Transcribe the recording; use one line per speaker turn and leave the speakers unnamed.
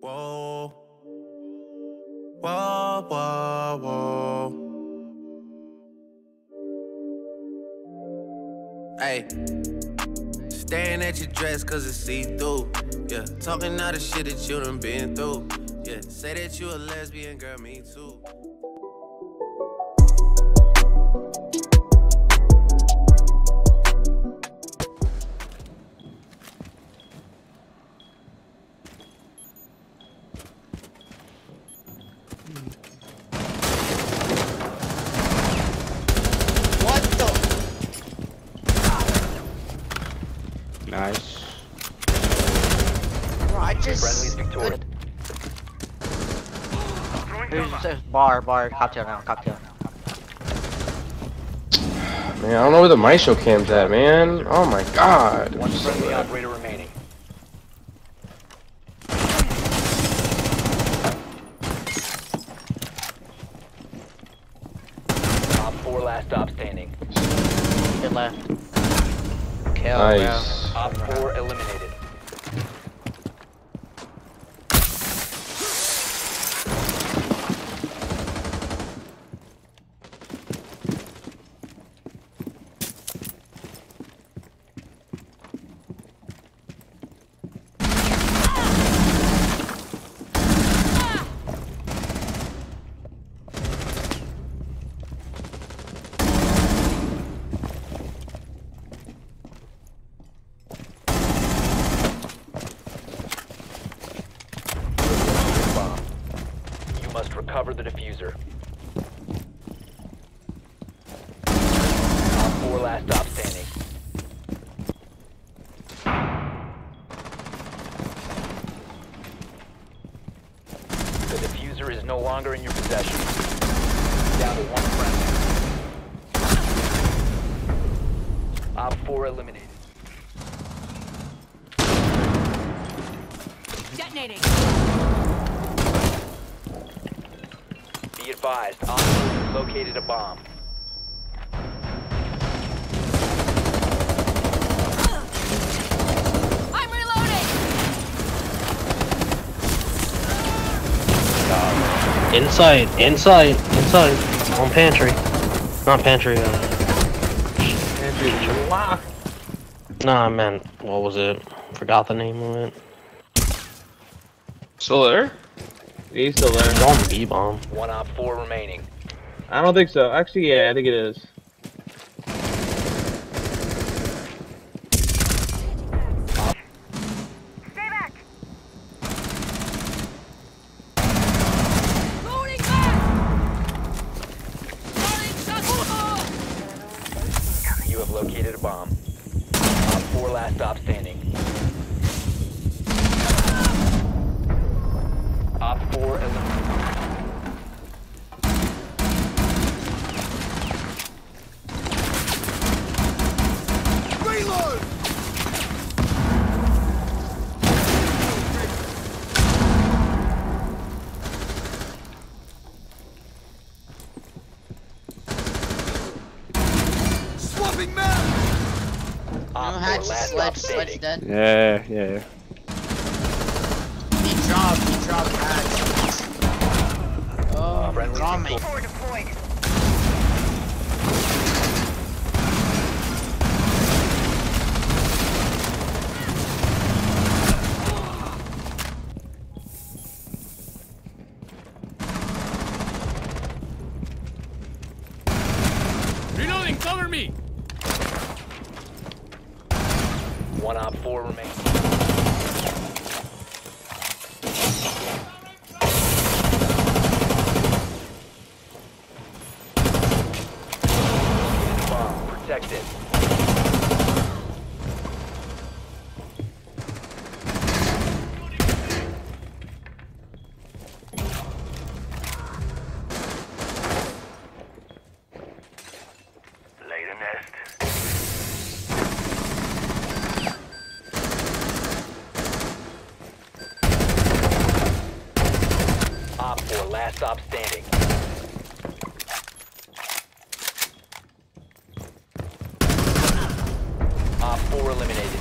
Whoa. Whoa, whoa, whoa. Hey. Staring at your dress cause it's see through. Yeah. Talking all the shit that you done been through. Yeah. Say that you a lesbian, girl, me too.
Friendly's victorious.
Here's this bar, bar, cocktail now, cocktail.
Man, I don't know where the Maestro cam's at, man. Oh my god.
One friendly operator remaining. Op 4 last stop standing.
Good left. Kill,
Nice.
Op 4 eliminated. Bomb. You must recover the defuser. Op 4 last stop standing. The defuser is no longer in your possession. Down to one friendly. Op 4 eliminated.
Detonating.
Be advised, Op 4 has located a bomb.
I'm reloading.
Inside, inside, inside. On pantry. Not pantry, uh. Nah, I meant, what was it? Forgot the name of it.
Still there? He's still there.
It's on B-bomb.
One Op 4 remaining.
I don't think so. Actually, yeah, I think it is.
Loading back. Starting shot.
You have located a bomb. Op 4 last stop standing. Op 4 eliminated. Op 4
hatch, sledge, sledge dead.
Yeah, yeah.
He dropped, he dropped hatch. Oh,
Friendly
it's on me.
control.
Reloading, cover me!
One Op 4 remaining. Bomb protected. Last stop standing. Op 4 eliminated.